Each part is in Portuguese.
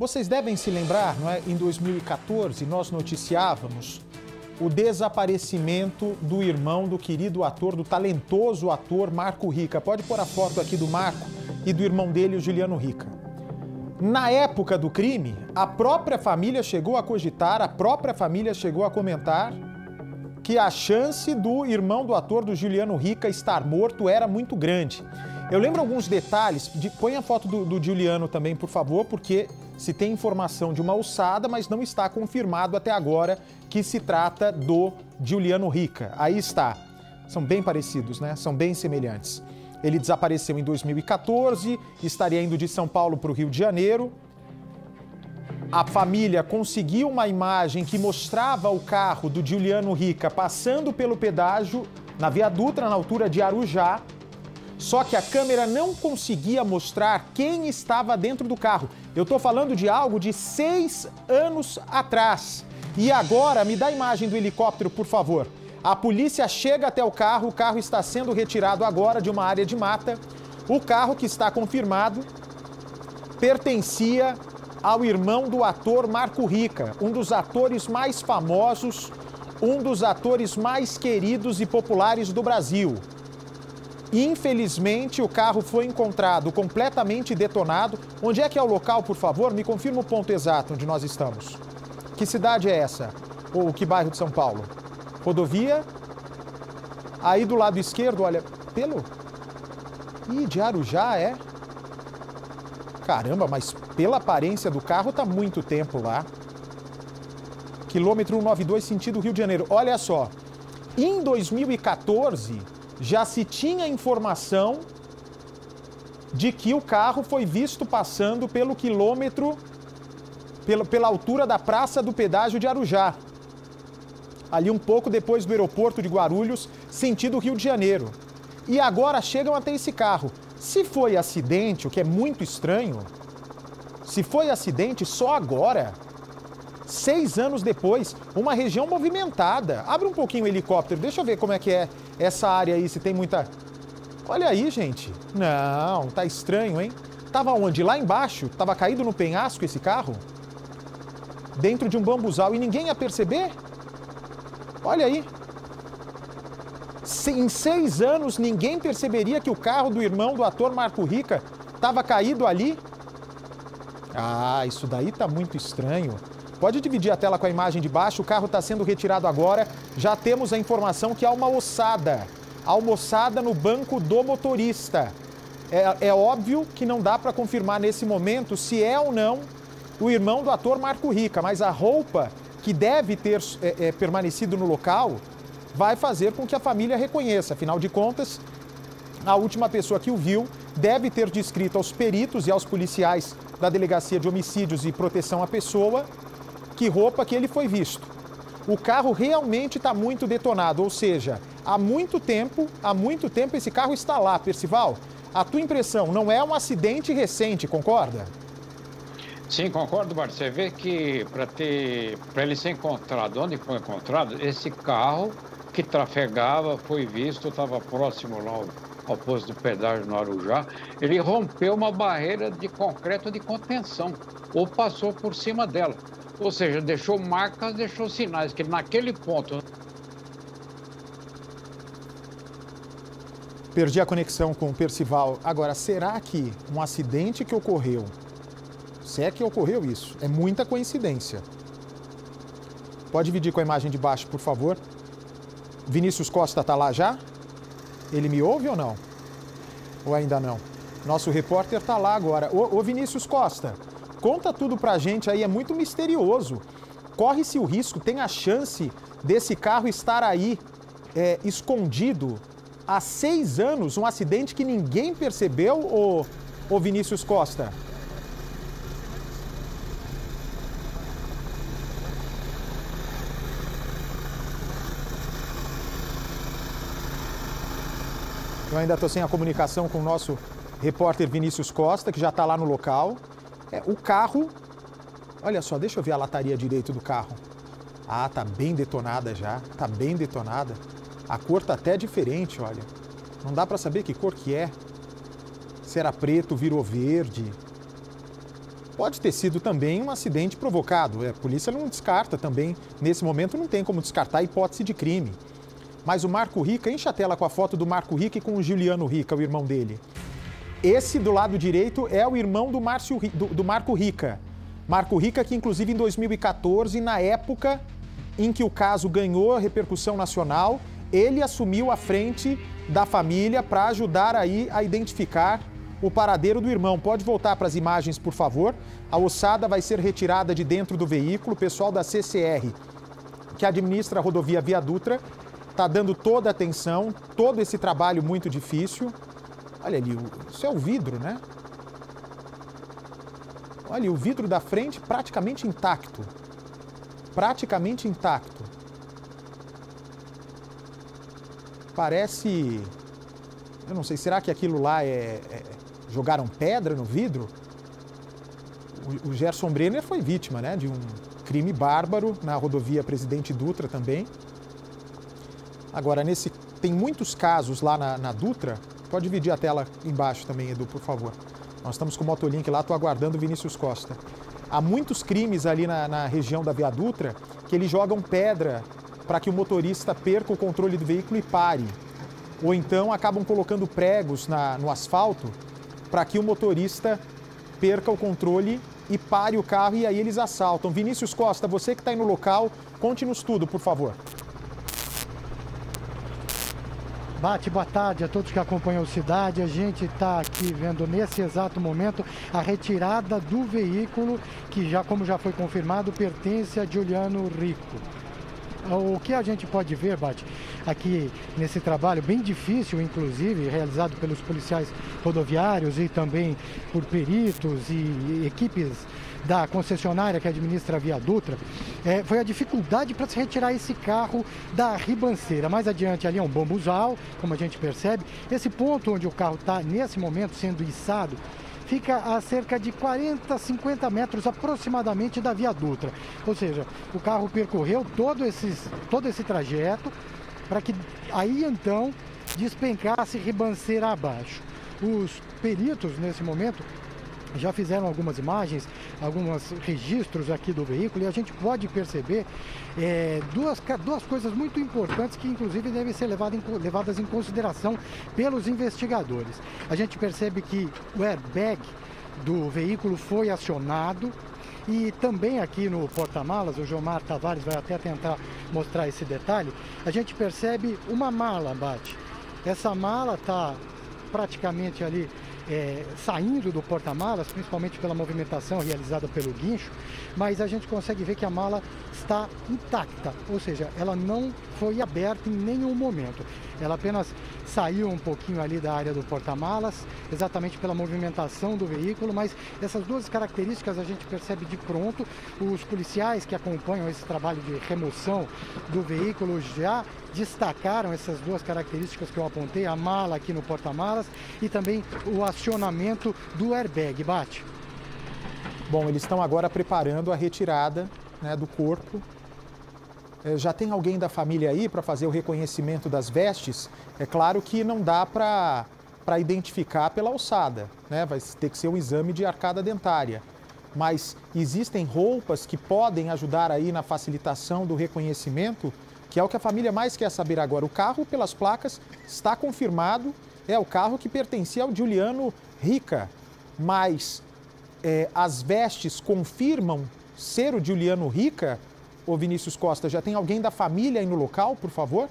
Vocês devem se lembrar, não é? Em 2014 nós noticiávamos o desaparecimento do irmão do querido ator, do talentoso ator Marco Rica. Pode pôr a foto aqui do Marco e do irmão dele, o Juliano Rica. Na época do crime, a própria família chegou a cogitar, a própria família chegou a comentar que a chance do irmão do ator do Juliano Rica estar morto era muito grande. Eu lembro alguns detalhes, de, põe a foto do, do Juliano também, por favor, porque se tem informação de uma alçada, mas não está confirmado até agora que se trata do Juliano Rica. Aí está. São bem parecidos, né? São bem semelhantes. Ele desapareceu em 2014, estaria indo de São Paulo para o Rio de Janeiro. A família conseguiu uma imagem que mostrava o carro do Juliano Rica passando pelo pedágio na Via Dutra, na altura de Arujá. Só que a câmera não conseguia mostrar quem estava dentro do carro. Eu estou falando de algo de seis anos atrás. E agora, me dá a imagem do helicóptero, por favor. A polícia chega até o carro, o carro está sendo retirado agora de uma área de mata. O carro que está confirmado pertencia ao irmão do ator Marco Rica, um dos atores mais famosos, um dos atores mais queridos e populares do Brasil. Infelizmente, o carro foi encontrado completamente detonado. Onde é que é o local, por favor? Me confirma o ponto exato onde nós estamos. Que cidade é essa? Ou que bairro de São Paulo? Rodovia. Aí do lado esquerdo, olha, pelo. Ih, de Arujá, é? Caramba, mas pela aparência do carro tá muito tempo lá. Quilômetro 192, sentido Rio de Janeiro. Olha só, em 2014 já se tinha informação de que o carro foi visto passando pelo quilômetro, pela, pela altura da Praça do Pedágio de Arujá. Ali um pouco depois do aeroporto de Guarulhos, sentido Rio de Janeiro. E agora chegam até esse carro. Se foi acidente, o que é muito estranho, se foi acidente só agora, seis anos depois, uma região movimentada. Abre um pouquinho o helicóptero, deixa eu ver como é que é essa área aí, se tem muita. Olha aí, gente. Não, tá estranho, hein? Tava onde? Lá embaixo? Tava caído no penhasco esse carro? Dentro de um bambuzal e ninguém ia perceber? Olha aí em seis anos ninguém perceberia que o carro do irmão do ator Marco Rica estava caído ali? Ah, isso daí tá muito estranho. Pode dividir a tela com a imagem de baixo, o carro está sendo retirado agora. Já temos a informação que há uma ossada. Almoçada no banco do motorista. É, é óbvio que não dá para confirmar nesse momento se é ou não o irmão do ator Marco Rica, mas a roupa que deve ter é, é, permanecido no local vai fazer com que a família reconheça. Afinal de contas, a última pessoa que o viu deve ter descrito aos peritos e aos policiais da Delegacia de Homicídios e Proteção à Pessoa que roupa que ele foi visto. O carro realmente está muito detonado, ou seja, há muito tempo, há muito tempo esse carro está lá, Percival. A tua impressão não é um acidente recente, concorda? Sim, concordo, Bart. Você vê que para ter, para ele ser encontrado, onde foi encontrado, esse carro que trafegava, foi visto, estava próximo lá ao, ao posto do pedágio no Arujá, ele rompeu uma barreira de concreto de contenção, ou passou por cima dela. Ou seja, deixou marcas, deixou sinais, que naquele ponto Perdi a conexão com o Percival. Agora, será que um acidente que ocorreu, se é que ocorreu isso, é muita coincidência? Pode dividir com a imagem de baixo, por favor. Vinícius Costa está lá já? Ele me ouve ou não? Ou ainda não? Nosso repórter está lá agora. Ô, ô, Vinícius Costa, conta tudo pra gente aí, é muito misterioso. Corre-se o risco, tem a chance desse carro estar aí é, escondido há seis anos, um acidente que ninguém percebeu, ô, ô Vinícius Costa? Eu ainda estou sem a comunicação com o nosso repórter Vinícius Costa, que já está lá no local. É, o carro. Olha só, deixa eu ver a lataria direito do carro. Ah, tá bem detonada já. Tá bem detonada. A cor tá até diferente, olha. Não dá para saber que cor que é. Se era preto, virou verde. pode ter sido também um acidente provocado. A polícia não descarta também, nesse momento não tem como descartar a hipótese de crime. Mas o Marco Rica, enche a tela com a foto do Marco Rica e com o Juliano Rica, o irmão dele. Esse do lado direito é o irmão do, Márcio, do, do Marco Rica. Marco Rica, que inclusive em 2014, na época em que o caso ganhou repercussão nacional, ele assumiu a frente da família para ajudar aí a identificar o paradeiro do irmão. Pode voltar para as imagens, por favor. A ossada vai ser retirada de dentro do veículo. O pessoal da CCR, que administra a rodovia Via Dutra, está dando toda a atenção, todo esse trabalho muito difícil. Olha ali, isso é o vidro, né? Olha, o vidro da frente praticamente intacto. Praticamente intacto. Parece. Eu não sei, será que aquilo lá é. é jogaram pedra no vidro? O, o Gerson Brenner foi vítima né, de um crime bárbaro na rodovia Presidente Dutra também. Agora, nesse. Tem muitos casos lá na, na Dutra Pode dividir a tela embaixo também, Edu, por favor. Nós estamos com o Motolink lá, estou aguardando o Vinícius Costa. Há muitos crimes ali na, na região da Via Dutra que eles jogam pedra para que o motorista perca o controle do veículo e pare. Ou então acabam colocando pregos na, no asfalto para que o motorista perca o controle e pare o carro e aí eles assaltam. Vinícius Costa, você que está aí no local, conte-nos tudo, por favor. Bate, boa tarde a todos que acompanham o Cidade. A gente está aqui vendo nesse exato momento a retirada do veículo que já, como já foi confirmado, pertence a Juliano Rico. O que a gente pode ver, Bate, aqui nesse trabalho bem difícil, inclusive, realizado pelos policiais rodoviários e também por peritos e equipes da concessionária que administra a Via Dutra, é, foi a dificuldade para se retirar esse carro da ribanceira. Mais adiante ali é um bambuzal, como a gente percebe. Esse ponto onde o carro está nesse momento sendo içado fica a cerca de 40, 50 metros aproximadamente da Via Dutra. Ou seja, o carro percorreu todo, esses, todo esse trajeto para que aí então despencasse ribanceira abaixo. Os peritos nesse momento já fizeram algumas imagens, alguns registros aqui do veículo e a gente pode perceber é, duas, duas coisas muito importantes que inclusive devem ser levado em, levadas em consideração pelos investigadores. A gente percebe que o airbag do veículo foi acionado e também aqui no porta-malas, o Gilmar Tavares vai até tentar mostrar esse detalhe, a gente percebe uma mala, Bate. Essa mala está praticamente ali é, saindo do porta-malas, principalmente pela movimentação realizada pelo guincho, mas a gente consegue ver que a mala está intacta, ou seja, ela não foi aberta em nenhum momento. Ela apenas saiu um pouquinho ali da área do porta-malas, exatamente pela movimentação do veículo, mas essas duas características a gente percebe de pronto. Os policiais que acompanham esse trabalho de remoção do veículo já destacaram essas duas características que eu apontei, a mala aqui no porta-malas e também o acionamento do airbag. Bate. Bom, eles estão agora preparando a retirada né, do corpo é, já tem alguém da família aí para fazer o reconhecimento das vestes? É claro que não dá para identificar pela alçada, né? vai ter que ser um exame de arcada dentária. Mas existem roupas que podem ajudar aí na facilitação do reconhecimento, que é o que a família mais quer saber agora. O carro, pelas placas, está confirmado, é o carro que pertencia ao Juliano Rica, mas é, as vestes confirmam ser o Juliano Rica Ô Vinícius Costa, já tem alguém da família aí no local, por favor?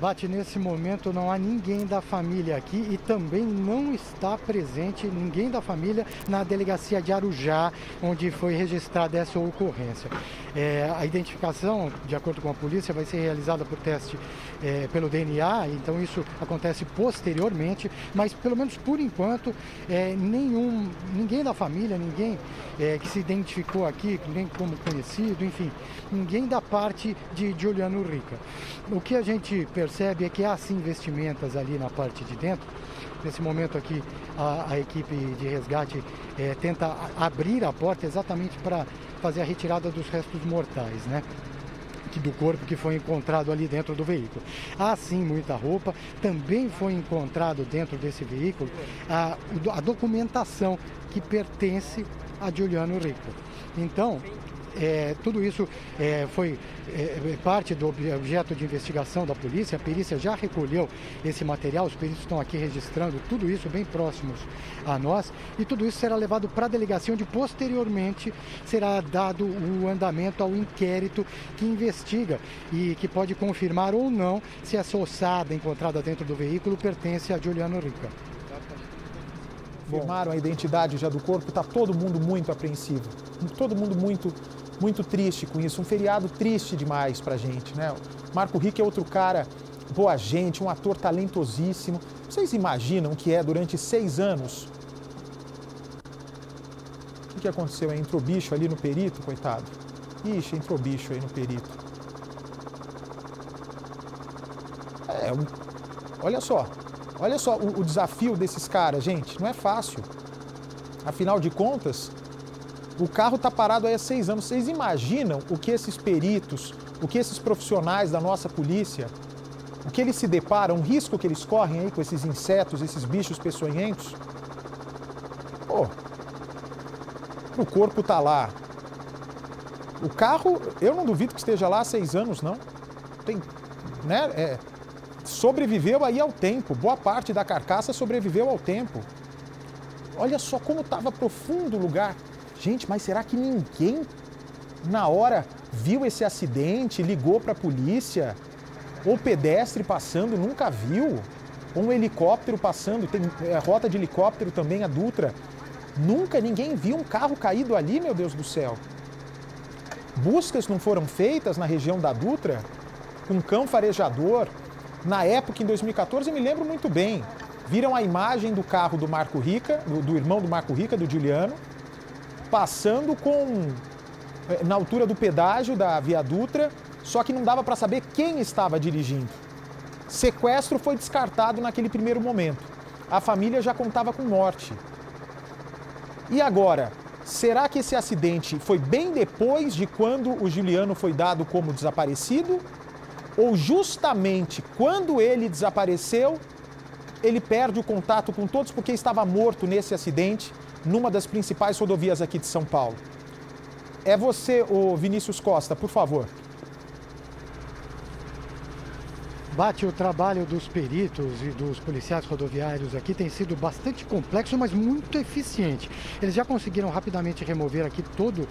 Bate, nesse momento não há ninguém da família aqui e também não está presente ninguém da família na delegacia de Arujá, onde foi registrada essa ocorrência. É, a identificação, de acordo com a polícia, vai ser realizada por teste é, pelo DNA, então isso acontece posteriormente, mas pelo menos por enquanto, é, nenhum, ninguém da família, ninguém é, que se identificou aqui, nem como conhecido, enfim, ninguém da parte de Juliano Rica. O que a gente percebe é que há sim vestimentas ali na parte de dentro. Nesse momento aqui, a, a equipe de resgate é, tenta abrir a porta exatamente para fazer a retirada dos restos mortais, né? do corpo que foi encontrado ali dentro do veículo. Há sim muita roupa, também foi encontrado dentro desse veículo a, a documentação que pertence a Giuliano Rico. Então, é, tudo isso é, foi é, parte do objeto de investigação da polícia. A perícia já recolheu esse material, os peritos estão aqui registrando tudo isso bem próximos a nós. E tudo isso será levado para a delegacia, onde posteriormente será dado o andamento ao inquérito que investiga e que pode confirmar ou não se essa ossada encontrada dentro do veículo pertence a Juliano Rica. Confirmaram a identidade já do corpo, está todo mundo muito apreensivo. Todo mundo muito muito triste com isso, um feriado triste demais pra gente, né? Marco Rick é outro cara, boa gente, um ator talentosíssimo. Vocês imaginam que é durante seis anos? O que aconteceu? Entrou bicho ali no perito, coitado? Ixi, entrou bicho aí no perito. É, um... olha só, olha só o, o desafio desses caras, gente, não é fácil. Afinal de contas, o carro está parado aí há seis anos. Vocês imaginam o que esses peritos, o que esses profissionais da nossa polícia, o que eles se deparam, o risco que eles correm aí com esses insetos, esses bichos peçonhentos? Pô, o corpo tá lá. O carro, eu não duvido que esteja lá há seis anos, não. Tem, né? É, sobreviveu aí ao tempo. Boa parte da carcaça sobreviveu ao tempo. Olha só como estava profundo o lugar. Gente, mas será que ninguém na hora viu esse acidente, ligou para a polícia? Ou pedestre passando nunca viu? Ou um helicóptero passando, tem é, rota de helicóptero também a Dutra. Nunca ninguém viu um carro caído ali, meu Deus do céu. Buscas não foram feitas na região da Dutra? Com cão farejador? Na época, em 2014, eu me lembro muito bem. Viram a imagem do carro do Marco Rica, do, do irmão do Marco Rica, do Juliano, passando com eh, na altura do pedágio da Via Dutra, só que não dava para saber quem estava dirigindo. Sequestro foi descartado naquele primeiro momento. A família já contava com morte. E agora, será que esse acidente foi bem depois de quando o Juliano foi dado como desaparecido? Ou justamente quando ele desapareceu, ele perde o contato com todos porque estava morto nesse acidente numa das principais rodovias aqui de São Paulo. É você, o Vinícius Costa, por favor. Bate o trabalho dos peritos e dos policiais rodoviários aqui tem sido bastante complexo, mas muito eficiente. Eles já conseguiram rapidamente remover aqui todo,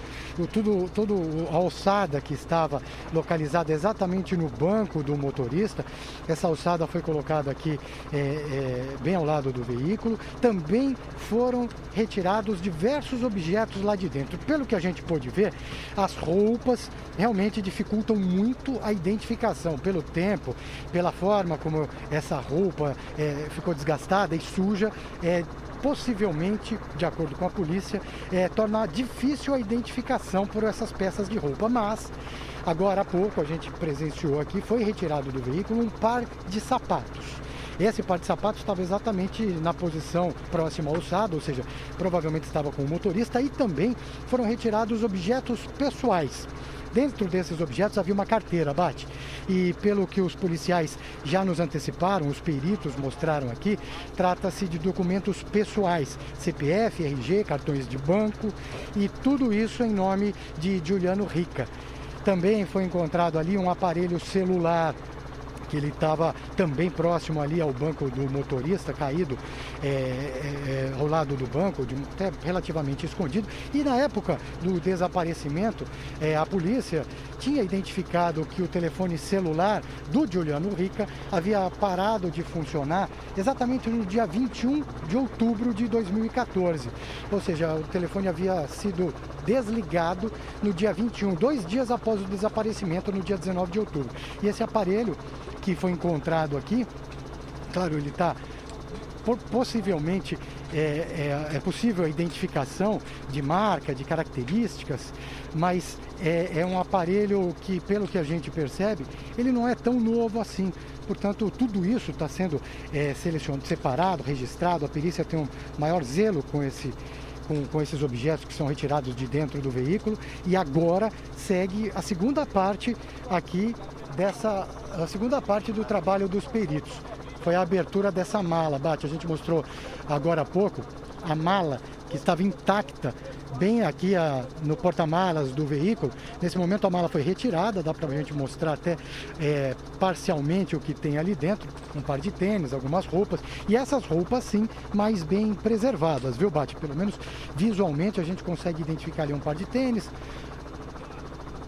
tudo, todo a alçada que estava localizada exatamente no banco do motorista. Essa alçada foi colocada aqui é, é, bem ao lado do veículo. Também foram retirados diversos objetos lá de dentro. Pelo que a gente pôde ver, as roupas realmente dificultam muito a identificação pelo tempo, pela forma como essa roupa é, ficou desgastada e suja, é, possivelmente, de acordo com a polícia, é, torna difícil a identificação por essas peças de roupa. Mas, agora há pouco, a gente presenciou aqui, foi retirado do veículo um par de sapatos. Esse par de sapatos estava exatamente na posição próxima ao alçada, ou seja, provavelmente estava com o motorista, e também foram retirados objetos pessoais Dentro desses objetos havia uma carteira, Bate. E pelo que os policiais já nos anteciparam, os peritos mostraram aqui, trata-se de documentos pessoais, CPF, RG, cartões de banco e tudo isso em nome de Juliano Rica. Também foi encontrado ali um aparelho celular que ele estava também próximo ali ao banco do motorista, caído é, é, é, ao lado do banco, de, até relativamente escondido. E na época do desaparecimento, é, a polícia tinha identificado que o telefone celular do Juliano Rica havia parado de funcionar exatamente no dia 21 de outubro de 2014. Ou seja, o telefone havia sido desligado no dia 21, dois dias após o desaparecimento, no dia 19 de outubro. E esse aparelho que foi encontrado aqui, claro, ele está possivelmente é, é, é, possível a identificação de marca, de características, mas é, é, um aparelho que, pelo que a gente percebe, ele não é tão novo assim. Portanto, tudo isso está sendo é, selecionado, separado, registrado. A perícia tem um maior zelo com esse com, com esses objetos que são retirados de dentro do veículo. E agora segue a segunda parte aqui dessa segunda parte do trabalho dos peritos. Foi a abertura dessa mala, Bate. A gente mostrou agora há pouco a mala que estava intacta bem aqui a, no porta-malas do veículo. Nesse momento a mala foi retirada, dá para a gente mostrar até é, parcialmente o que tem ali dentro, um par de tênis, algumas roupas, e essas roupas sim, mais bem preservadas, viu Bate? Pelo menos visualmente a gente consegue identificar ali um par de tênis,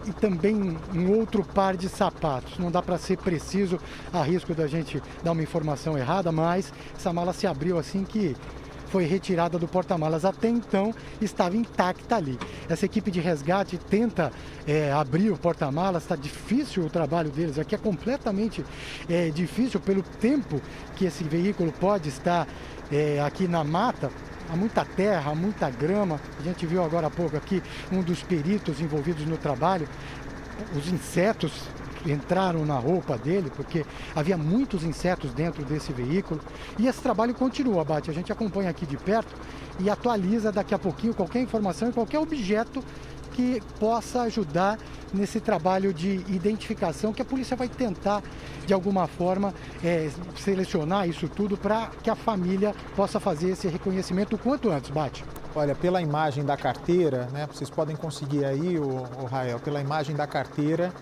e também um outro par de sapatos. Não dá para ser preciso, a risco da gente dar uma informação errada, mas essa mala se abriu assim que foi retirada do porta-malas. Até então estava intacta ali. Essa equipe de resgate tenta é, abrir o porta-malas, está difícil o trabalho deles aqui, é completamente é, difícil pelo tempo que esse veículo pode estar é, aqui na mata há muita terra, há muita grama. A gente viu agora há pouco aqui um dos peritos envolvidos no trabalho, os insetos entraram na roupa dele, porque havia muitos insetos dentro desse veículo. E esse trabalho continua, Bate. A gente acompanha aqui de perto e atualiza daqui a pouquinho qualquer informação e qualquer objeto que possa ajudar nesse trabalho de identificação que a polícia vai tentar, de alguma forma, é, selecionar isso tudo para que a família possa fazer esse reconhecimento o quanto antes, Bate. Olha, pela imagem da carteira, né? Vocês podem conseguir aí, o, o Rael, pela imagem da carteira,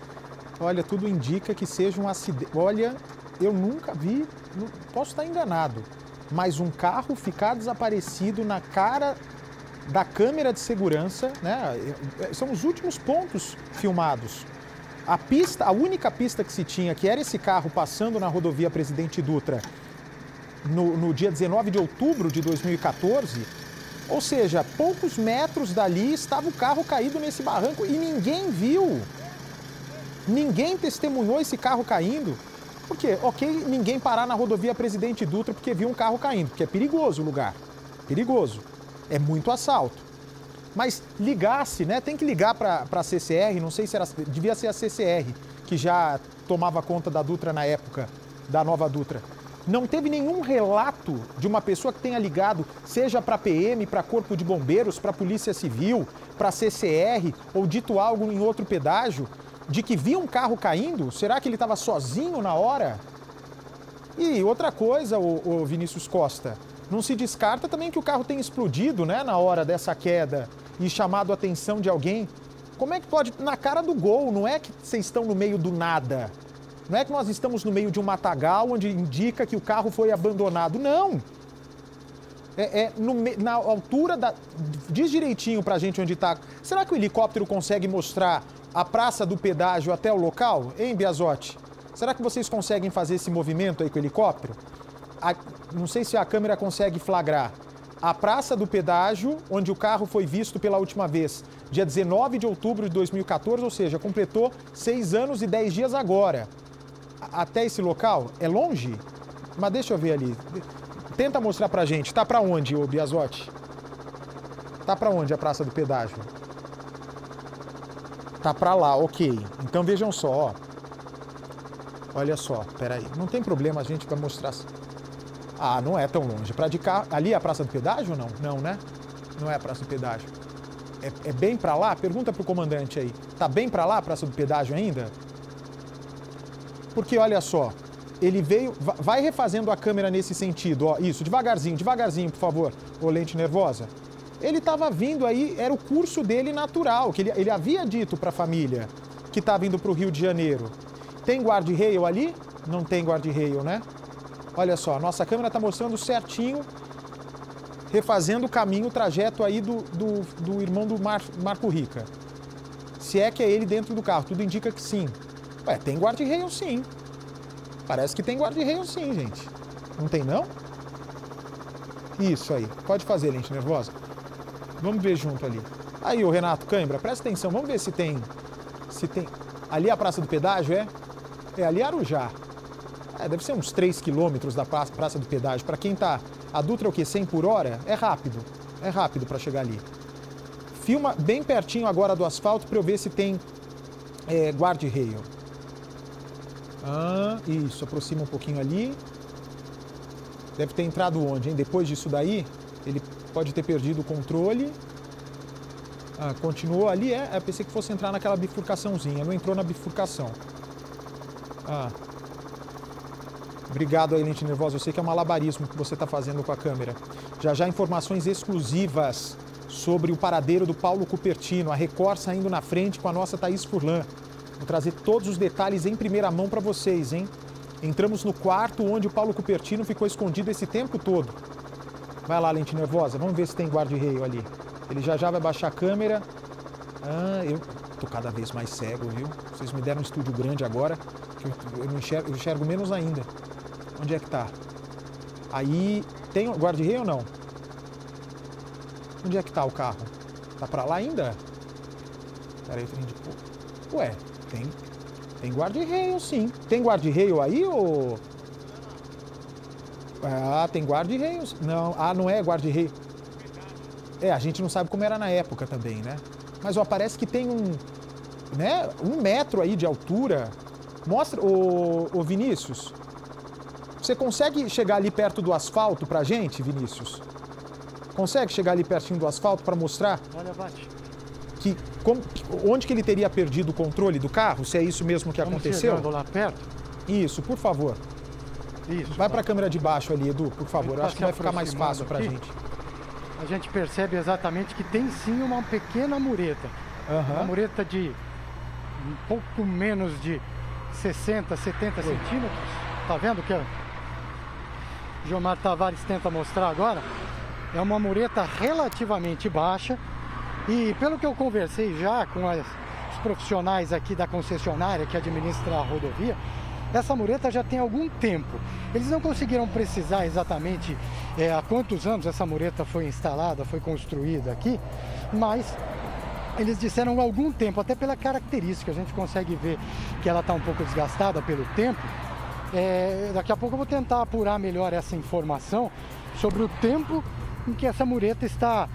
olha, tudo indica que seja um acidente. Olha, eu nunca vi, posso estar enganado, mas um carro ficar desaparecido na cara da câmera de segurança, né? São os últimos pontos filmados. A pista, a única pista que se tinha, que era esse carro passando na rodovia Presidente Dutra no, no dia 19 de outubro de 2014, ou seja, poucos metros dali estava o carro caído nesse barranco e ninguém viu. Ninguém testemunhou esse carro caindo. Porque, ok, ninguém parar na rodovia Presidente Dutra porque viu um carro caindo, porque é perigoso o lugar. Perigoso. É muito assalto. Mas ligasse, né? Tem que ligar para a CCR, não sei se era. Devia ser a CCR, que já tomava conta da Dutra na época, da nova Dutra. Não teve nenhum relato de uma pessoa que tenha ligado, seja para PM, para Corpo de Bombeiros, para Polícia Civil, para CCR ou dito algo em outro pedágio de que via um carro caindo? Será que ele estava sozinho na hora? E outra coisa, o, o, Vinícius Costa, não se descarta também que o carro tenha explodido, né, na hora dessa queda e chamado a atenção de alguém. Como é que pode? Na cara do gol, não é que vocês estão no meio do nada. Não é que nós estamos no meio de um matagal onde indica que o carro foi abandonado. Não! É, é no, na altura da. Diz direitinho pra gente onde está. Será que o helicóptero consegue mostrar a praça do pedágio até o local, hein, Biazotti? Será que vocês conseguem fazer esse movimento aí com o helicóptero? A, não sei se a câmera consegue flagrar. A praça do pedágio, onde o carro foi visto pela última vez, dia 19 de outubro de 2014, ou seja, completou seis anos e dez dias agora. Até esse local? É longe? Mas deixa eu ver ali. Tenta mostrar pra gente. Tá pra onde, ô Biazotti? Tá pra onde a praça do pedágio? Tá para lá, ok. Então vejam só, ó. Olha só, peraí. Não tem problema a gente vai mostrar. Ah, não é tão longe. Para de cá, ali é a Praça do Pedágio ou não? Não, né? Não é a Praça do Pedágio. É, é bem para lá? Pergunta pro comandante aí. Tá bem para lá a Praça do Pedágio ainda? Porque olha só, ele veio, vai refazendo a câmera nesse sentido, ó, isso, devagarzinho, devagarzinho, por favor, ô lente nervosa ele estava vindo aí, era o curso dele natural, que ele, ele havia dito para a família que está vindo para o Rio de Janeiro. Tem guarda-rail ali? Não tem guarda-rail, né? Olha só, nossa câmera está mostrando certinho, refazendo o caminho, o trajeto aí do, do, do irmão do Mar, Marco Rica. Se é que é ele dentro do carro, tudo indica que sim. Ué, tem guarda-rail sim. Parece que tem guarda-rail sim, gente. Não tem não? Isso aí. Pode fazer, lente nervosa. Vamos ver junto ali. Aí, o Renato Cãibra, presta atenção, vamos ver se tem. Se tem. Ali é a Praça do Pedágio, é? É ali Arujá. É, deve ser uns 3 quilômetros da praça, praça do Pedágio. Para quem tá. A Dutra é o quê? 100 por hora? É rápido. É rápido para chegar ali. Filma bem pertinho agora do asfalto para eu ver se tem é, guarda-rail. Ah, isso, aproxima um pouquinho ali. Deve ter entrado onde, hein? Depois disso daí, ele Pode ter perdido o controle. Ah, continuou ali, é? Eu pensei que fosse entrar naquela bifurcaçãozinha. Não entrou na bifurcação. Ah. Obrigado aí, lente nervosa. Eu sei que é um malabarismo que você está fazendo com a câmera. Já já informações exclusivas sobre o paradeiro do Paulo Cupertino. A Record saindo na frente com a nossa Thaís Furlan. Vou trazer todos os detalhes em primeira mão para vocês, hein? Entramos no quarto onde o Paulo Cupertino ficou escondido esse tempo todo. Vai lá, lente nervosa, vamos ver se tem guarda-reio ali. Ele já já vai baixar a câmera. Ah, eu tô cada vez mais cego, viu? Vocês me deram um estúdio grande agora, que eu, enxergo, eu enxergo menos ainda. Onde é que tá? Aí, tem guarda-reio ou não? Onde é que tá o carro? Tá para lá ainda? Peraí, trem de... Ué, tem, tem guarda-reio sim. Tem guarda-reio aí ou... Ah, tem guarda-reio. Não, ah, não é guarda-reio. É, a gente não sabe como era na época também, né? Mas ó, parece que tem um, né, um metro aí de altura. Mostra, ô, ô Vinícius, você consegue chegar ali perto do asfalto pra gente, Vinícius? Consegue chegar ali pertinho do asfalto para mostrar? Olha, bate. Que, como, onde que ele teria perdido o controle do carro? Se é isso mesmo que Vamos aconteceu? lá perto? Isso, por favor. Isso. Vai para a câmera de baixo ali, Edu, por favor. Eu acho que vai ficar mais fácil para a gente. A gente percebe exatamente que tem sim uma pequena mureta. Uhum. Uma mureta de um pouco menos de 60, 70 Oi. centímetros. Tá vendo que o Gilmar Tavares tenta mostrar agora? É uma mureta relativamente baixa e pelo que eu conversei já com as, os profissionais aqui da concessionária que administra a rodovia, essa mureta já tem algum tempo. Eles não conseguiram precisar exatamente é, há quantos anos essa mureta foi instalada, foi construída aqui, mas eles disseram algum tempo, até pela característica, a gente consegue ver que ela está um pouco desgastada pelo tempo. É, daqui a pouco eu vou tentar apurar melhor essa informação sobre o tempo em que essa mureta está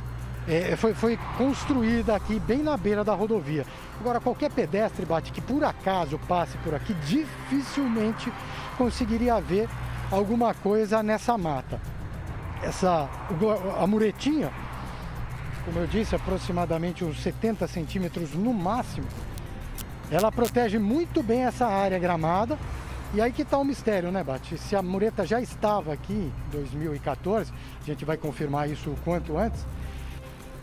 é, foi, foi construída aqui bem na beira da rodovia. Agora, qualquer pedestre bate que por acaso passe por aqui, dificilmente conseguiria ver alguma coisa nessa mata. Essa, a muretinha, como eu disse, aproximadamente uns 70 centímetros no máximo, ela protege muito bem essa área gramada e aí que está o mistério, né, Bate? Se a mureta já estava aqui em 2014, a gente vai confirmar isso o quanto antes.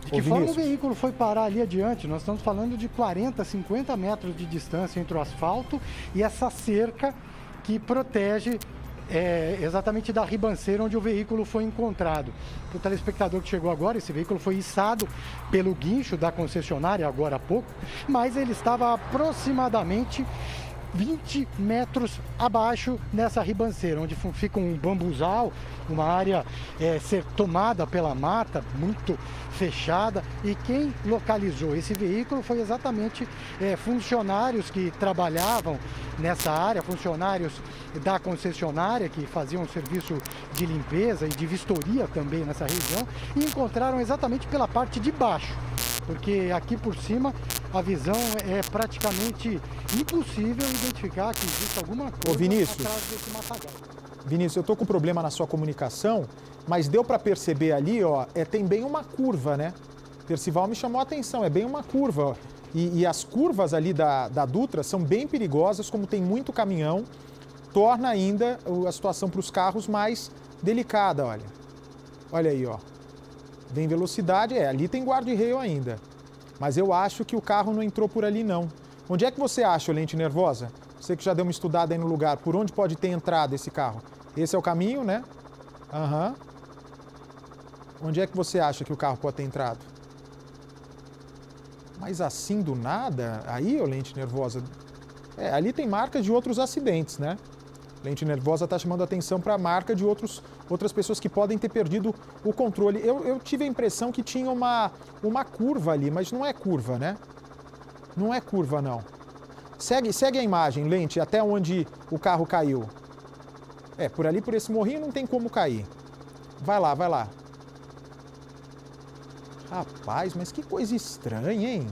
De que Ô, forma o veículo foi parar ali adiante? Nós estamos falando de 40, 50 metros de distância entre o asfalto e essa cerca que protege é, exatamente da ribanceira onde o veículo foi encontrado. Para o telespectador que chegou agora, esse veículo foi içado pelo guincho da concessionária agora há pouco, mas ele estava aproximadamente 20 metros abaixo nessa ribanceira, onde fica um bambuzal, uma área é, ser tomada pela mata, muito fechada. E quem localizou esse veículo foi exatamente é, funcionários que trabalhavam nessa área, funcionários da concessionária que faziam serviço de limpeza e de vistoria também nessa região e encontraram exatamente pela parte de baixo porque aqui por cima a visão é praticamente impossível identificar que existe alguma coisa Ô, Vinícius, atrás desse matagal. Vinícius, eu estou com problema na sua comunicação, mas deu para perceber ali, ó, é, tem bem uma curva, né? Percival me chamou a atenção, é bem uma curva, ó. E, e as curvas ali da, da Dutra são bem perigosas, como tem muito caminhão, torna ainda a situação para os carros mais delicada, olha. Olha aí, ó. Vem velocidade, é, ali tem guarda-reio ainda. Mas eu acho que o carro não entrou por ali, não. Onde é que você acha, lente nervosa? Você que já deu uma estudada aí no lugar, por onde pode ter entrado esse carro? Esse é o caminho, né? Aham. Uhum. Onde é que você acha que o carro pode ter entrado? Mas assim do nada, aí, lente nervosa, é, ali tem marcas de outros acidentes, né? Lente nervosa está chamando atenção para a marca de outros, outras pessoas que podem ter perdido o controle. Eu, eu tive a impressão que tinha uma, uma curva ali, mas não é curva, né? Não é curva, não. Segue, segue a imagem, lente, até onde o carro caiu. É, por ali, por esse morrinho, não tem como cair. Vai lá, vai lá. Rapaz, mas que coisa estranha, hein?